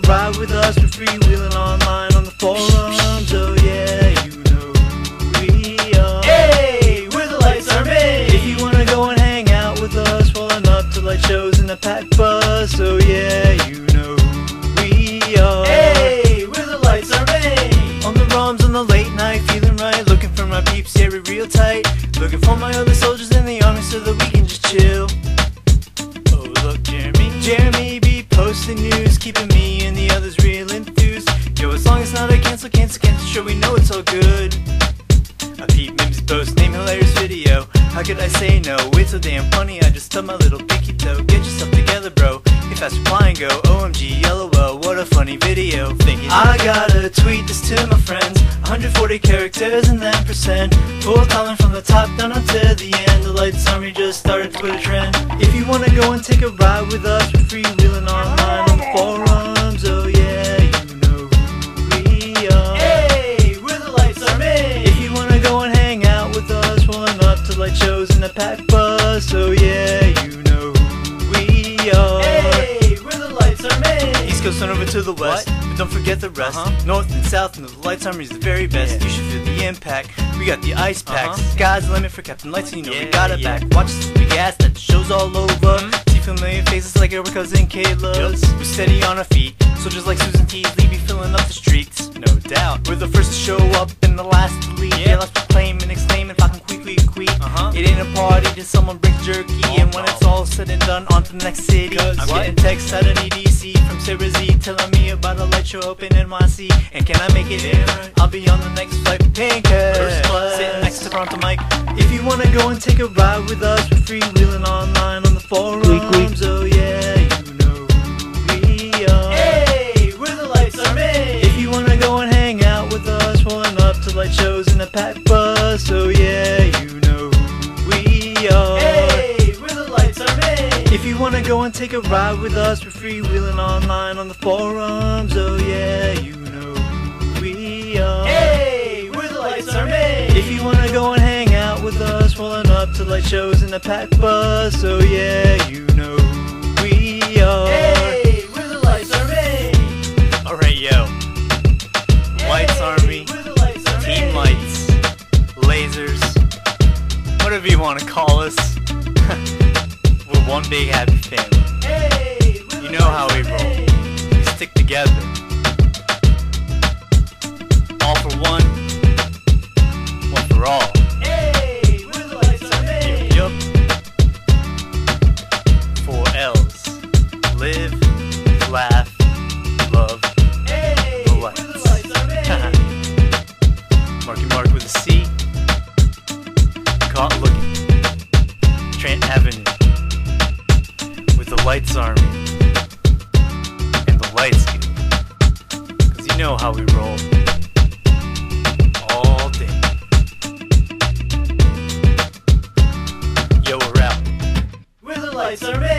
ride with us for free. We'll cancel, cancel, cancel, sure we know it's all good. I peep Mim's post, name hilarious video. How could I say no? It's so damn funny, I just stubbed my little pinky toe. Get yourself together, bro. If fast reply and go, OMG, LOL, what a funny video. Thinking, I gotta tweet this to my friends. 140 characters and then percent. Full column from the top down until the end. The Lights Army just started a Twitter trend. If you wanna go and take a ride with us, we're freewheeling online on the forums. Pack bus, oh yeah, you know who we are. Hey, we're the Lights Army. East Coast on over to the west, but don't forget the rest. Uh-huh. North and south, and the Lights Army is the very best. You should feel the impact. We got the ice uh-huh. packs. Sky's the limit for Captain Lights, and you know we got it yeah. back. Watch this big ass that shows all over. Mm-hmm. See familiar faces like our cousin Kayla's. We're steady on our feet. Soldiers like Susan Teasley be filling up the streets. No doubt. We're the first to show up and the last to leave. Yeah, party till someone brings jerky. and when no. it's all said and done, on to the next city. Cause I'm what? getting texts out of EDC from Sarah Z telling me about a light show open in my NYC. And can I make it there? I'll be on the next flight with class. Sitting next to Pronto Mike. If you wanna go and take a ride with us, we're freewheeling If you wanna go and take a ride with us, we're freewheeling online on the forums, oh yeah, you know who we are. Hey, we're the Lights Army. If you wanna go and hang out with us, rolling up to light shows in a pack bus, oh yeah, you know who we are. Hey, we're the Lights Army. Alright, yo. Lights Army. Lights Army. Team lights, lasers, whatever you want to call us. One big happy family. You know how we roll. We stick together. Lights Army and the Lights Gang. Because you know how we roll. All day. Yo, we're out. We're the Lights Army!